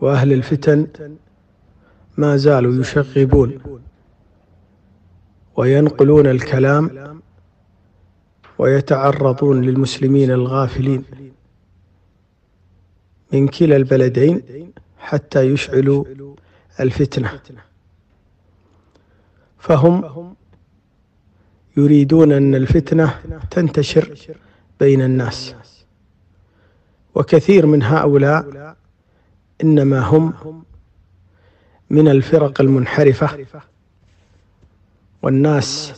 وأهل الفتن ما زالوا يشغبون وينقلون الكلام ويتعرضون للمسلمين الغافلين من كلا البلدين حتى يشعلوا الفتنة. فهم يريدون أن الفتنة تنتشر بين الناس. وكثير من هؤلاء إنما هم من الفرق المنحرفة والناس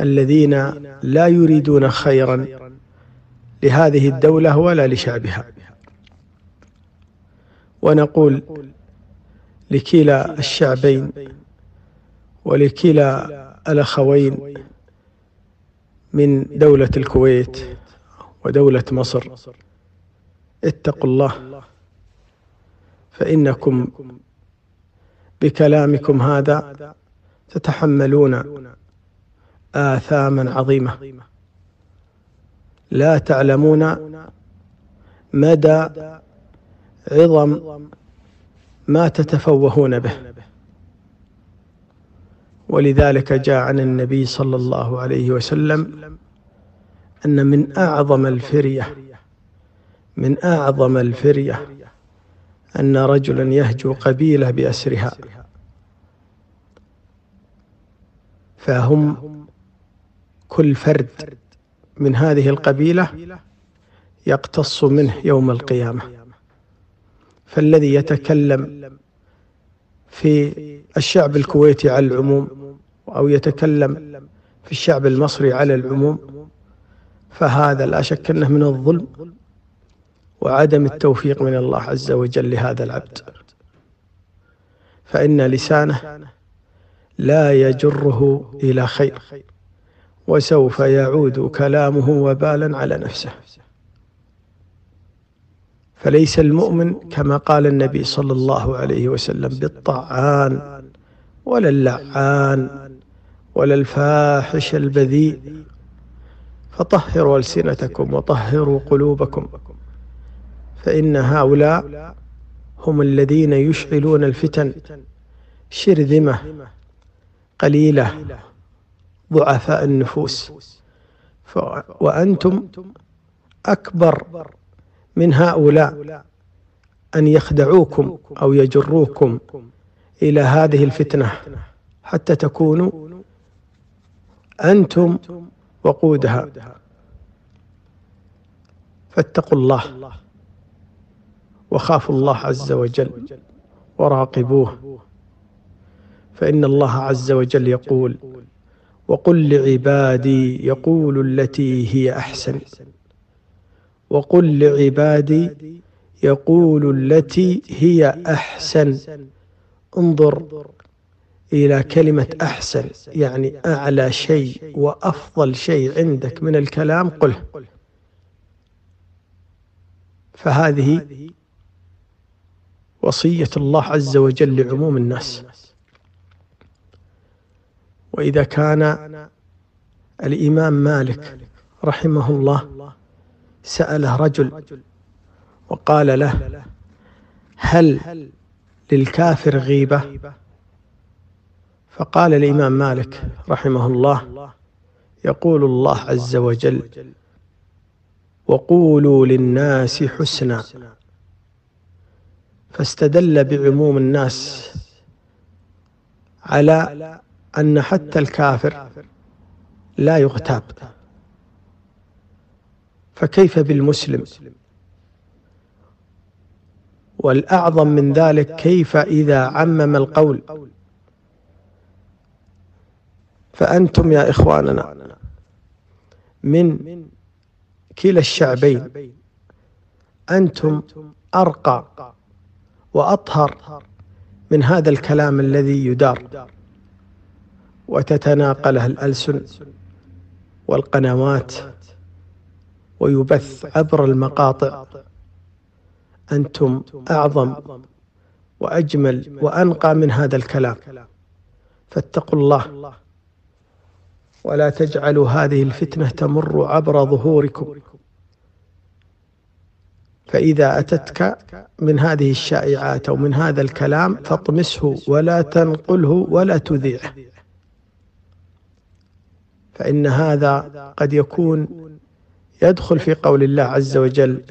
الذين لا يريدون خيرا لهذه الدولة ولا لشعبها. ونقول لكلا الشعبين ولكلا الأخوين من دولة الكويت ودولة مصر اتقوا الله. فإنكم بكلامكم هذا تتحملون آثاما عظيمة. لا تعلمون مدى عظم ما تتفوهون به. ولذلك جاء عن النبي صلى الله عليه وسلم أن من أعظم الفرية من أعظم الفرية أن رجلا يهجو قبيلة بأسرها. فهم كل فرد من هذه القبيلة يقتص منه يوم القيامة. فالذي يتكلم في الشعب الكويتي على العموم أو يتكلم في الشعب المصري على العموم فهذا لا شك أنه من الظلم. وعدم التوفيق من الله عز وجل لهذا العبد. فإن لسانه لا يجره إلى خير وسوف يعود كلامه وبالا على نفسه. فليس المؤمن كما قال النبي صلى الله عليه وسلم بالطعان ولا اللعان ولا الفاحش البذيء فطهروا ألسنتكم وطهروا قلوبكم. فإن هؤلاء هم الذين يشعلون الفتن شرذمة قليلة ضعفاء النفوس. وأنتم أكبر من هؤلاء أن يخدعوكم أو يجروكم إلى هذه الفتنة حتى تكونوا أنتم وقودها. فاتقوا الله. وخافوا الله عز وجل وراقبوه. فإن الله عز وجل يقول وقل لعبادي يقول التي هي أحسن. وقل لعبادي يقول التي هي أحسن. انظر إلى كلمة أحسن يعني أعلى شيء وأفضل شيء عندك من الكلام قله فهذه وصية الله عز وجل لعموم الناس. وإذا كان الإمام مالك رحمه الله سأله رجل وقال له هل للكافر غيبة؟ فقال الإمام مالك رحمه الله يقول الله عز وجل وقولوا للناس حسنا. فاستدل بعموم الناس على أن حتى الكافر لا يغتاب. فكيف بالمسلم؟ والأعظم من ذلك كيف إذا عمم القول؟ فأنتم يا إخواننا من كلا الشعبين أنتم أرقى وأطهر من هذا الكلام الذي يدار. وتتناقله الألسن والقنوات ويبث عبر المقاطع. أنتم أعظم وأجمل وأنقى من هذا الكلام. فاتقوا الله ولا تجعلوا هذه الفتنة تمر عبر ظهوركم. فإذا أتتك من هذه الشائعات أو من هذا الكلام فاطمسه ولا تنقله ولا تذيعه. فإن هذا قد يكون يدخل في قول الله عز وجل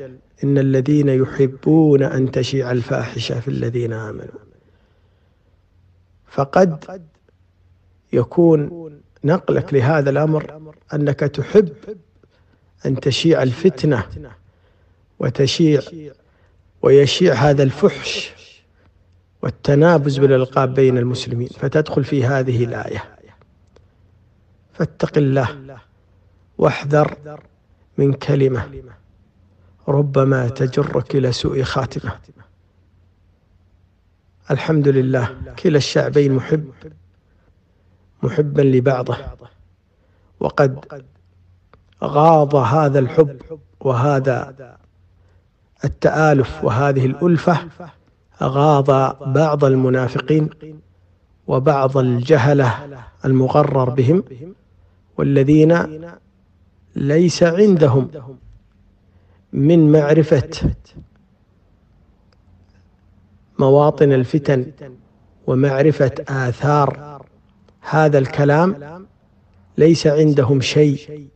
إن الذين يحبون أن تشيع الفاحشة في الذين آمنوا. فقد يكون نقلك لهذا الأمر أنك تحب أن تشيع الفتنة وتشيع ويشيع هذا الفحش والتنابز بالألقاب بين المسلمين. فتدخل في هذه الآية. فاتق الله واحذر من كلمة ربما تجرك إلى سوء خاتمة. الحمد لله كلا الشعبين محب محبا لبعضه وقد غاض هذا الحب وهذا التآلف وهذه الألفة غاض بعض المنافقين وبعض الجهلة المغرر بهم والذين ليس عندهم من معرفة مواطن الفتن ومعرفة آثار هذا الكلام ليس عندهم شيء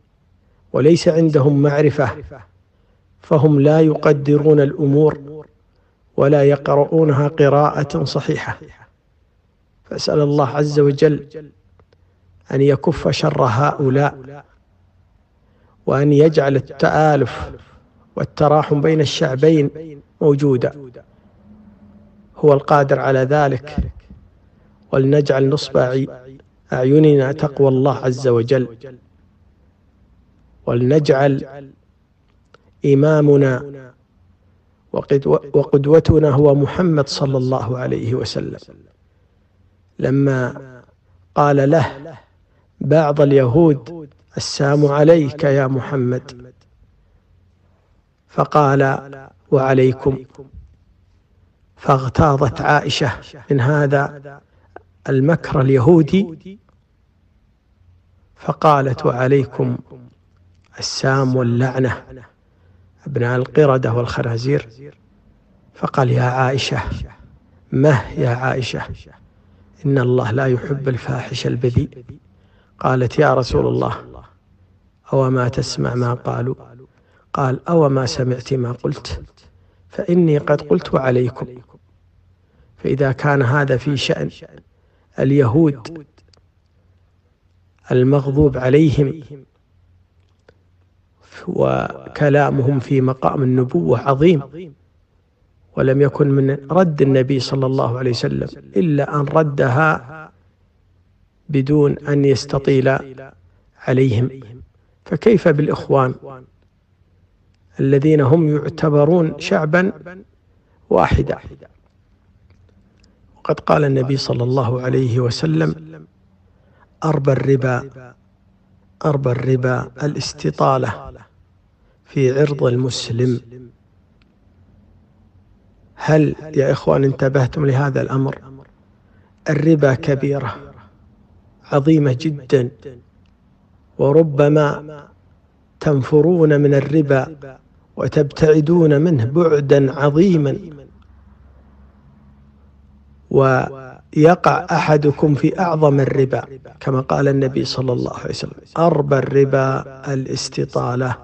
وليس عندهم معرفة فهم لا يقدرون الأمور ولا يقرؤونها قراءة صحيحة. فأسأل الله عز وجل أن يكف شر هؤلاء وأن يجعل التآلف والتراحم بين الشعبين موجودا هو القادر على ذلك. ولنجعل نصب أعيننا تقوى الله عز وجل. ولنجعل إمامنا وقدوتنا هو محمد صلى الله عليه وسلم. لما قال له بعض اليهود السام عليك يا محمد. فقال وعليكم. فاغتاظت عائشة من هذا المكر اليهودي. فقالت وعليكم السام واللعنة. أبناء القردة والخنازير. فقال يا عائشة مه يا عائشة إن الله لا يحب الفاحش البذيء. قالت يا رسول الله أو ما تسمع ما قالوا؟ قال أو ما سمعت ما قلت فإني قد قلت وعليكم فإذا كان هذا في شأن اليهود المغضوب عليهم وكلامهم في مقام النبوة عظيم. ولم يكن من رد النبي صلى الله عليه وسلم إلا أن ردها بدون أن يستطيل عليهم. فكيف بالإخوان الذين هم يعتبرون شعبا واحدا؟ وقد قال النبي صلى الله عليه وسلم أربى الربا أربى الربا الاستطالة في عرض المسلم. هل يا إخوان انتبهتم لهذا الأمر؟ الربا كبيرة عظيمة جدا وربما تنفرون من الربا وتبتعدون منه بعدا عظيما. ويقع أحدكم في أعظم الربا كما قال النبي صلى الله عليه وسلم أربى الربا الاستطالة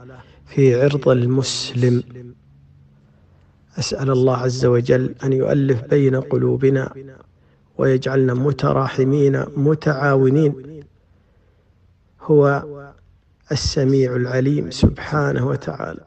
في عرض المسلم. أسأل الله عز وجل أن يؤلف بين قلوبنا ويجعلنا متراحمين متعاونين. هو السميع العليم سبحانه وتعالى.